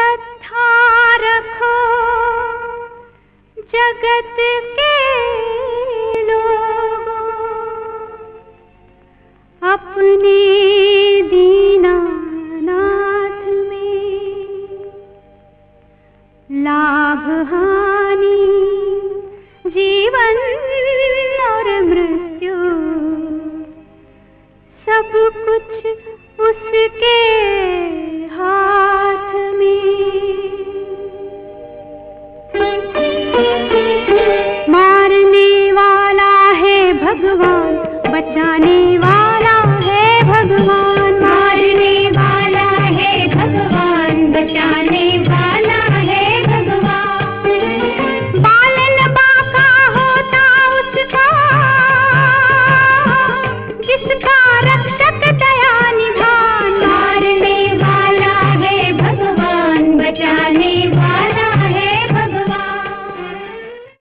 श्रद्धा रखो जगत के लोगों। अपने दीनानाथ में लाभ हानि जीवन और मृत्यु सब बचाने वाला है भगवान। मारने वाला है भगवान बचाने